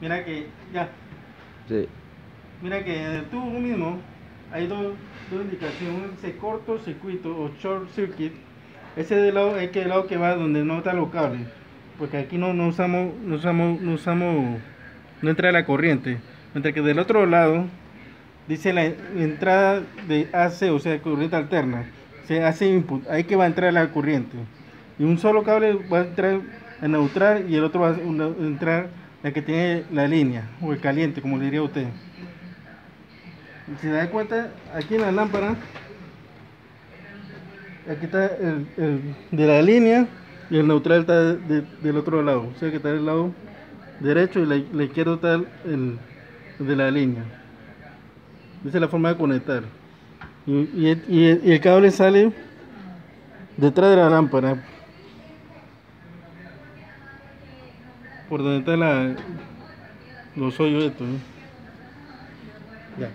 Mira que, ya, Sí. mira que en el tubo mismo hay dos, dos indicaciones. Uno dice cortocircuito o short circuit. Ese del lado es que el lado que va donde no están los cables. Porque aquí no, no usamos, no usamos, no usamos, no entra la corriente. Mientras que del otro lado dice la entrada de AC, o sea, corriente alterna. Se hace input, ahí que va a entrar la corriente. Y un solo cable va a entrar en neutral y el otro va a entrar la que tiene la línea, o el caliente, como le diría usted. Si se da cuenta, aquí en la lámpara, aquí está el, el de la línea y el neutral está de- de- del otro lado. O sea que está del lado derecho y la, la izquierda está el, de la línea. Esa es la forma de conectar. Y, y el cable sale detrás de la lámpara. Por donde está la, los hoyos estos. Ya.